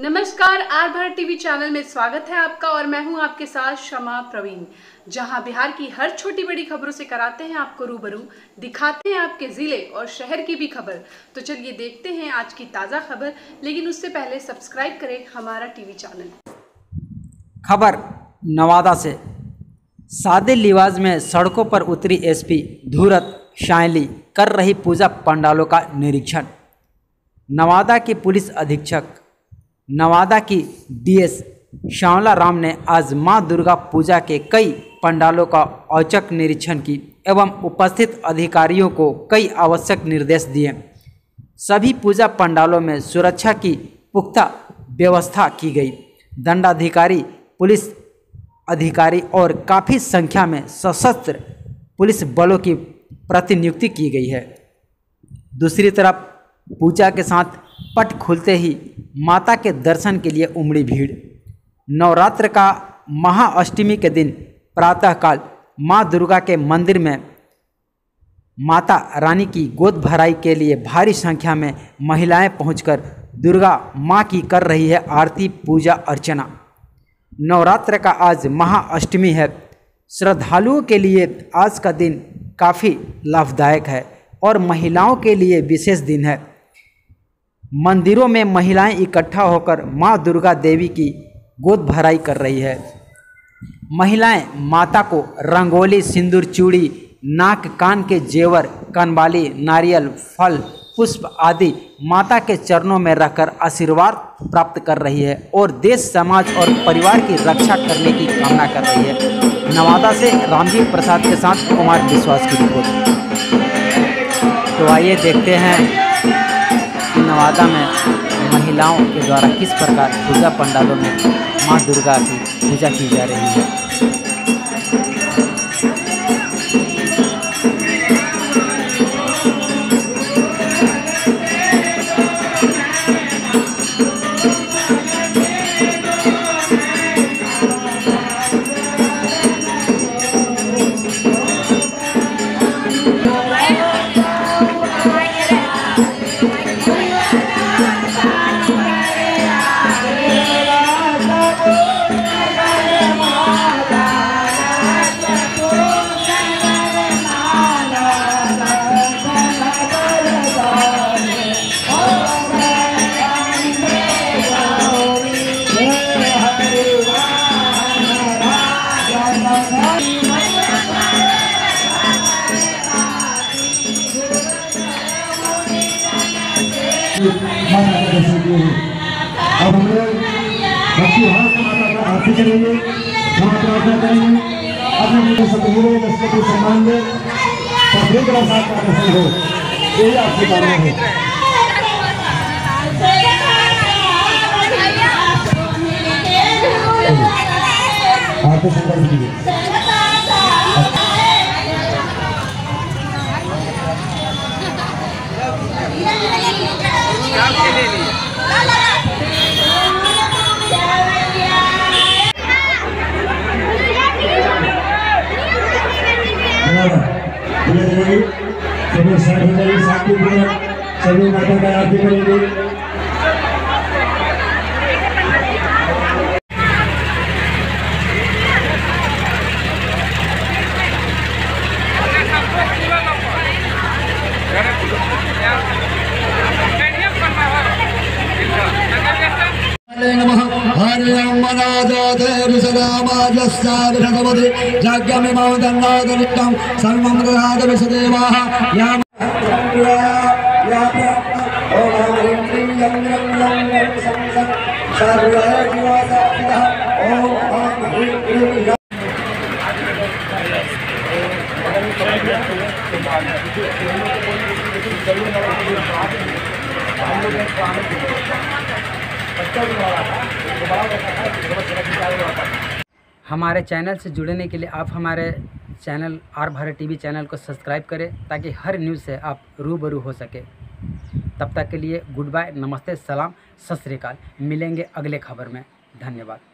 नमस्कार, are Bharat TV channel में स्वागत है आपका और मैं हूँ आपके साथ शमा प्रवीण। जहाँ बिहार की हर छोटी बड़ी खबरों से कराते हैं आपको रूबरू, दिखाते हैं आपके ज़िले और शहर की भी खबर। तो चलिए देखते हैं आज की ताज़ा खबर, लेकिन उससे पहले सब्सक्राइब करें हमारा टीवी चैनल। खबर नवादा से। सादे लिवाज में सड़कों पर उतरी एसपी धूरत शायली कर रही पूजा पंडालों का निरीक्षण। नवादा के पुलिस अधीक्षक नवादा की डीएस श्यामला राम ने आज माँ दुर्गा पूजा के कई पंडालों का औचक निरीक्षण की एवं उपस्थित अधिकारियों को कई आवश्यक निर्देश दिए। सभी पूजा पंडालों में सुरक्षा की पुख्ता व्यवस्था की गई। दंडाधिकारी, पुलिस अधिकारी और काफ़ी संख्या में सशस्त्र पुलिस बलों की प्रतिनियुक्ति की गई है। दूसरी तरफ़ पूजा के साथ पट खुलते ही माता के दर्शन के लिए उमड़ी भीड़। नवरात्र का महाअष्टमी के दिन प्रातःकाल माँ दुर्गा के मंदिर में माता रानी की गोद भराई के लिए भारी संख्या में महिलाएँ पहुंचकर दुर्गा माँ की कर रही है आरती, पूजा, अर्चना। नवरात्र का आज महाअष्टमी है। श्रद्धालुओं के लिए आज का दिन काफ़ी लाभदायक है और महिलाओं के लिए विशेष दिन है। मंदिरों में महिलाएँ इकट्ठा होकर माँ दुर्गा देवी की गोद भराई कर रही है। महिलाएँ माता को रंगोली, सिंदूर, चूड़ी, नाक, कान के जेवर, कनबाली, नारियल, फल, पुष्प आदि माता के चरणों में रखकर आशीर्वाद प्राप्त कर रही है और देश, समाज और परिवार की रक्षा करने की कामना कर रही है। नवादा से रामजीव प्रसाद के साथ कुमार विश्वास की रिपोर्ट। तो आइए देखते हैं कि नवादा में महिलाओं के द्वारा किस प्रकार पूजा पंडालों में माँ दुर्गा की पूजा की जा रही है? भक्ति भाव से माता का आरती करेंगे वहाँ प्रार्थना करेंगे। अपने मुझे दर्शन को सम्मान दे। तरह साथ का दर्शन हो। यही आपकी कामना है। धीरे सभी साथ हो जाइए शांति पूर्वक सभी माता का आरती करेंगे हरिमनाजादेविसदामाजस्याभिषदवति जाग्यमिमां दन्नादनित्यं सर्वं ददादविसदेवाः याम सर्वजीवासाः हमारे चैनल से जुड़ने के लिए आप हमारे channel R Bharat TV channel को सब्सक्राइब करें ताकि हर न्यूज़ से आप रूबरू हो सके। तब तक के लिए गुड बाय, नमस्ते, सलाम, सत श्रीकाल मिलेंगे अगले खबर में। धन्यवाद।